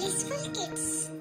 Graceful Kids.